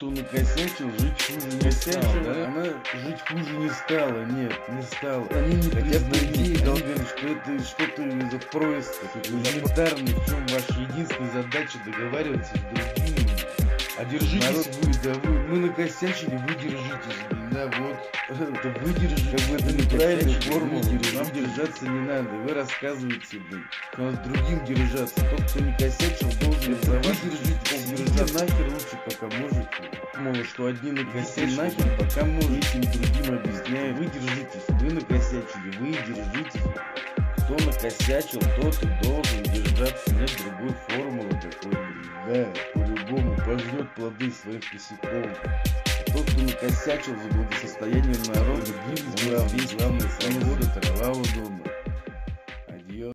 кто накосячил, жить хуже не стало. Да? Она жить хуже не стала, нет, не стала. Они не Хотя идее должны говорить, что это что-то из-за просто, элементарно, в чем ваша единственная задача договариваться с другими. А держитесь Народ... вы, да вы, мы накосячили, вы держитесь, да, вот, это выдержи, как бы это неправильная формула, нам держаться не надо, вы рассказываете, блин, надо другим держаться, тот, кто не косячил, должен за вас лучше, пока можете, мол, что одни накосячили нахер, пока можете, другим объясняют, вы держитесь, вы накосячили, вы держитесь, кто накосячил, тот и должен держаться, нет другой формулы блин, да, по-любому пожнет плоды своих косяков. Тот, кто накосячил за благосостояние народа, главный, главный трава дома.